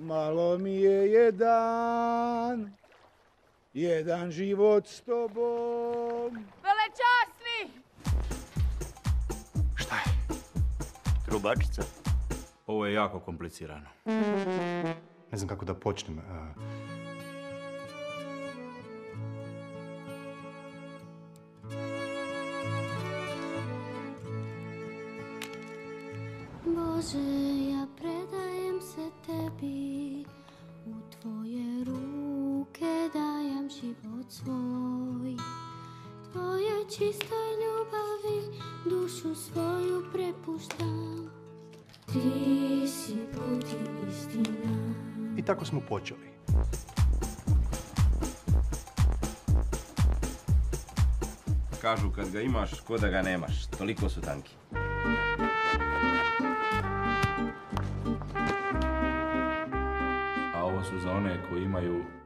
Malo mi je jedan, jedan život s tobom. Velečasni! Šta je? Trubačica? Ovo je jako komplicirano. Ne znam kako da počnem. e, Bože, ja predajem se tebi, svoj. Tvoje čistoj ljubavi dušu svoju prepuštam. Ti si put i istina. I tako smo počeli. Kažu kad ga imaš, ko da ga nemaš. Toliko su tanki. A ovo su za one koji imaju...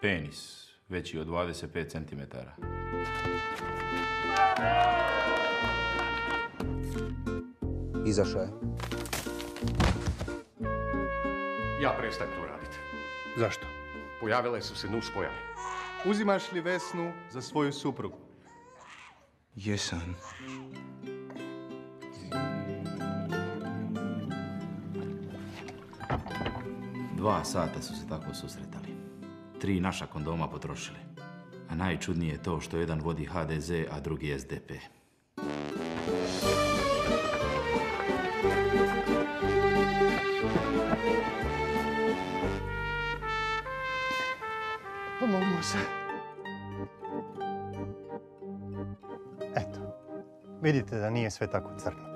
Penis veći od 25 cm. Izašao je. Ja prestajem to raditi. Zašto? Pojavile su se nus pojave. Uzimaš li Vesnu za svoju suprugu? Jesam. Dva sata su se tako susretali. Tri naša kondoma potrošili. A najčudnije je to što jedan vodi HDZ, a drugi SDP. Pomogimo se. Eto, vidite da nije sve tako crno.